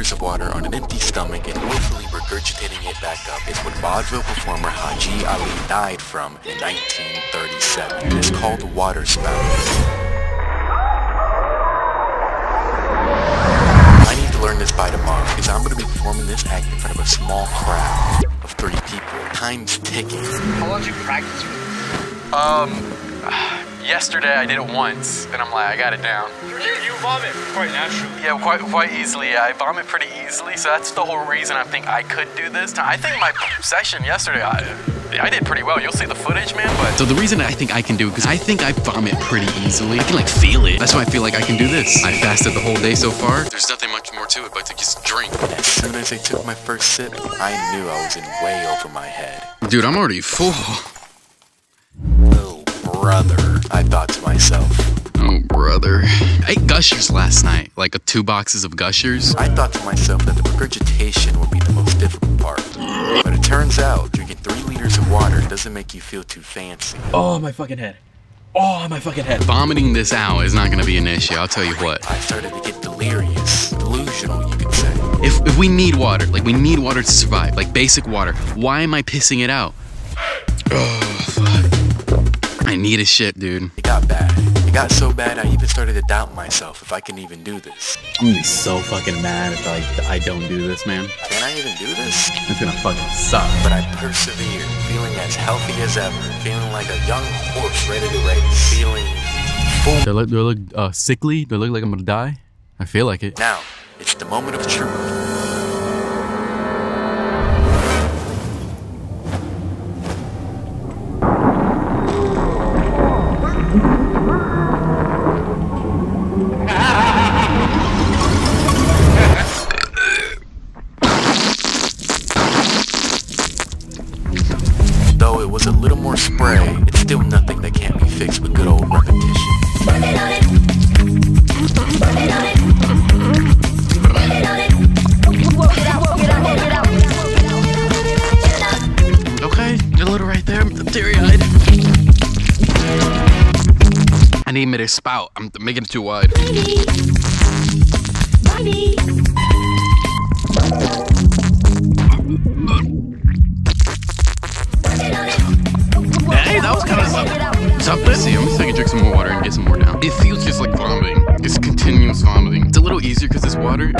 liters of water on an empty stomach and willfully regurgitating it back up is what vaudeville performer Hadji Ali died from in 1937. It is called water spout. I need to learn this by tomorrow because I'm going to be performing this act in front of a small crowd of 30 people. Time's ticking. How long did you practice for this? Um, yesterday I did it once, and I'm like, I got it down. You you vomit quite naturally. Yeah, quite quite easily. I vomit pretty easily, so that's the whole reason I think I could do this. I think my session yesterday, I, I did pretty well. You'll see the footage, man. But so the reason I think I can do it because I think I vomit pretty easily. I can like feel it. That's why I feel like I can do this. I fasted the whole day so far. There's nothing much more to it but to just drink. As soon as I took my first sip, I knew I was in way over my head. Dude, I'm already full. Oh, brother, I thought to myself. Oh, brother. I ate Gushers last night, like two boxes of Gushers. I thought to myself that the regurgitation would be the most difficult part. But it turns out, drinking three liters of water doesn't make you feel too fancy. Oh, my fucking head. Oh, my fucking head. Vomiting this out is not gonna be an issue, I'll tell you what. I started to get delirious, delusional, you could say. If, if we need water, like we need water to survive, like basic water, why am I pissing it out? Oh, fuck. I need a shit, dude. It got bad. It got so bad I even started to doubt myself if I can even do this. I'm gonna be so fucking mad if I, I don't do this, man. Can I even do this? It's gonna fucking suck. But I persevered, feeling as healthy as ever, feeling like a young horse ready to race, feeling full. Do I look, do I look uh, sickly? Do I look like I'm gonna die? I feel like it. Now, it's the moment of truth. Though it was a little more spray, it's still nothing that can't be fixed with good old repetition. Okay, a little right there. I'm teary-eyed. I need me to spout. I'm making it too wide. Hey, something. Something. See, I'm just gonna drink some more water and get some more down. It feels just like vomiting. It's continuous vomiting. It's a little easier because it's water.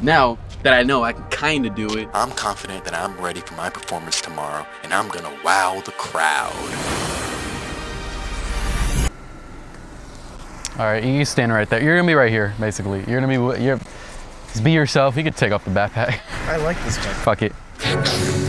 Now that I know I can kind of do it, I'm confident that I'm ready for my performance tomorrow, and I'm gonna wow the crowd. All right, you stand right there. You're gonna be right here, basically. You're gonna be, you're, just be yourself. You could take off the backpack. I like this guy. Fuck it.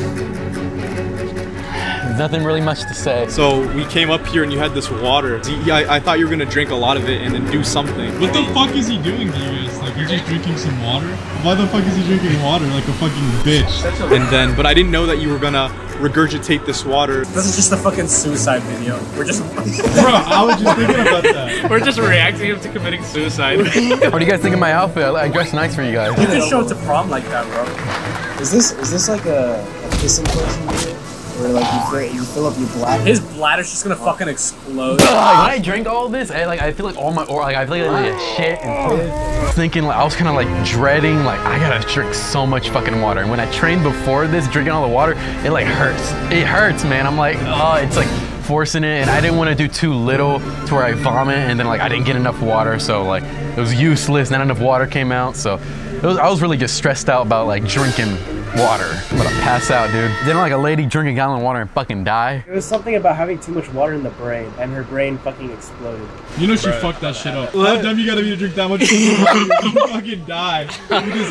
There's nothing really much to say. So we came up here and you had this water. Yeah, I, I thought you were gonna drink a lot of it and then do something. What the fuck is he doing to you guys? Like, you're just drinking some water? Why the fuck is he drinking water like a fucking bitch? And then, but I didn't know that you were gonna regurgitate this water. This is just a fucking suicide video. We're just. Bro, I was just thinking about that. We're just reacting him to committing suicide. What do you guys think of my outfit? I dress nice for you guys. You can show it to prom like that, bro. Is this is this like a, a pissing person video? Where like you fill, you fill up your bladder? His bladder's just gonna fucking explode. Like, when I drink all this, I, like I feel like all my or like I feel like I need shit and thinking like I was kind of like dreading like I gotta drink so much fucking water. And when I trained before this, drinking all the water, it like hurts. It hurts, man. I'm like, oh, it's like forcing it, and I didn't want to do too little to where I vomit, and then like I didn't get enough water, so like it was useless. Not enough water came out, so it was, I was really just stressed out about like drinking water. I'm gonna pass out, dude. Didn't like a lady drink a gallon of water and fucking die. It was something about having too much water in the brain, and her brain fucking exploded. You know she fucked that shit up. How dumb you gotta be to drink that much water? You fucking die.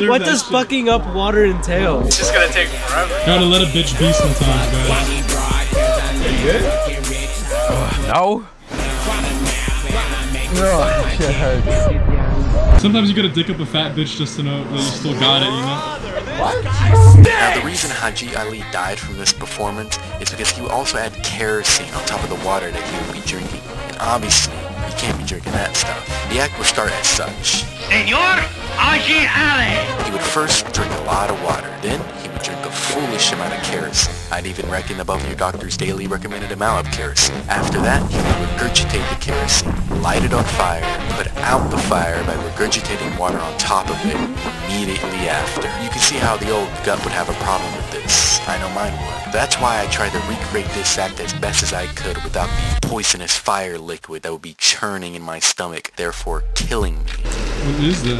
You What does shit. fucking up water entail? It's just gonna take forever. Gotta let a bitch be sometimes, guys. No. Oh, shit hurts. Sometimes you gotta dick up a fat bitch just to know that you still got it, you know? Now, the reason Hadji Ali died from this performance is because he also had kerosene on top of the water that he would be drinking. And obviously, you can't be drinking that stuff. The act would start as such. Senor Hadji Ali! He would first drink a lot of water, then he would drink a foolish amount of kerosene. I'd even reckon above your doctor's daily recommended amount of kerosene. After that, he would regurgitate the kerosene, light it on fire, put out the fire by regurgitating water on top of it immediately after. You can see how the old gut would have a problem with this. I know mine would. That's why I tried to recreate this act as best as I could without the poisonous fire liquid that would be churning in my stomach, therefore killing me. What is that?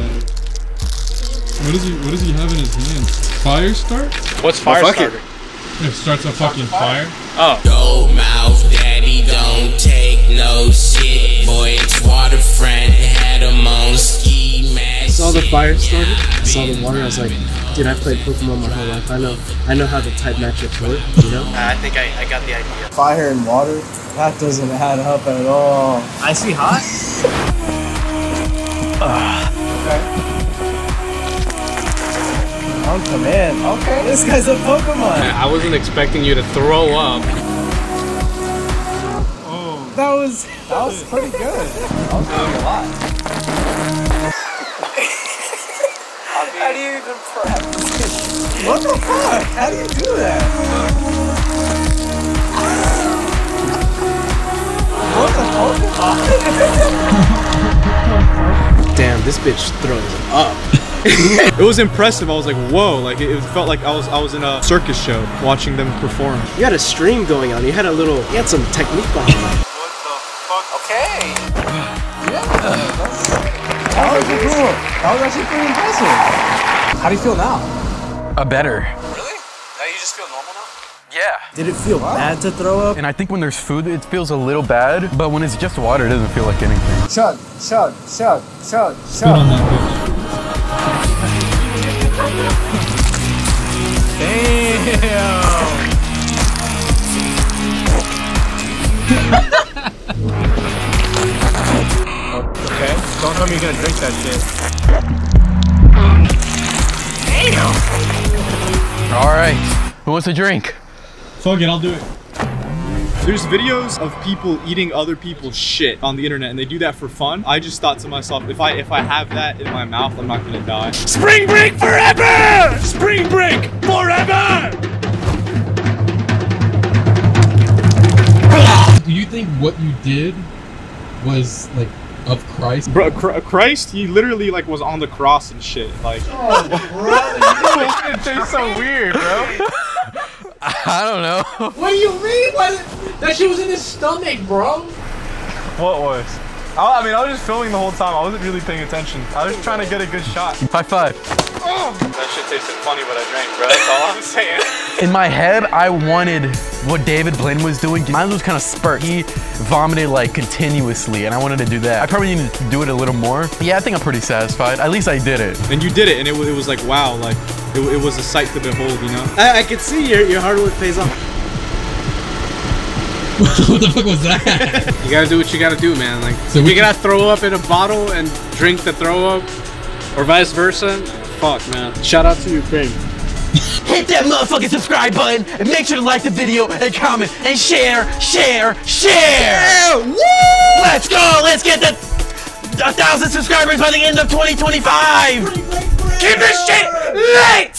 What does he What does he have in his hands? Fire start? What's fire fuck starter? It starts a fucking fire. Oh. Gold mouth daddy don't take no shit. Boy, it's waterfront, had him on ski mask. saw the fire started. I saw the water. I was like, dude, I played Pokemon my whole life. I know, I know how the type matchups work. You know, I think I, I got the idea. fire and water. That doesn't add up at all. Icy hot? On command. Okay, this guy's a Pokemon. I wasn't expecting you to throw up. Oh. That was that was pretty good. That was doing a lot. How do you even prep? What the fuck? How do you do that? What the fuck? Damn, this bitch throws up. It was impressive. I was like, whoa! Like it, it felt like I was I was in a circus show watching them perform. You had a stream going on. You had a little. You had some technique behind it. Okay. That was actually cool. That was actually pretty impressive. How do you feel now? A better. Really? Now you just feel normal now? Yeah. Did it feel bad to throw up? And I think when there's food, it feels a little bad, but when it's just water, it doesn't feel like anything. Chug, chug, chug, chug, Spit on chug. Gonna drink that shit. All right. Who wants a drink? Fuck it, I'll do it. There's videos of people eating other people's shit on the internet, and they do that for fun. I just thought to myself, if I if I have that in my mouth, I'm not gonna die. Spring break forever! Spring break forever! Do you think what you did was like of Christ? Bro, Christ, he literally like was on the cross and shit. Like, oh, bro, it tastes so weird, bro. I don't know. What do you mean? What? That shit was in his stomach, bro. what was? I, I mean, I was just filming the whole time. I wasn't really paying attention. I was just trying to get a good shot. High five. That shit tasted funny, but I drank, bro. That's all I'm saying. In my head, I wanted what David Blaine was doing. Mine was kind of spurt. He vomited like continuously, and I wanted to do that. I probably needed to do it a little more. Yeah, I think I'm pretty satisfied. At least I did it. And you did it, and it, it was like, wow, like, it, it was a sight to behold, you know? I, I could see your, your hard work pays off. what the fuck was that? You gotta do what you gotta do, man. Like, So we you gotta throw up in a bottle and drink the throw up, or vice versa. Fuck, man. Shout out to Ukraine. Hit that motherfucking subscribe button and make sure to like the video and comment and share, share, share. Woo! Let's go. Let's get the a thousand subscribers by the end of 2025. Keep this shit lit.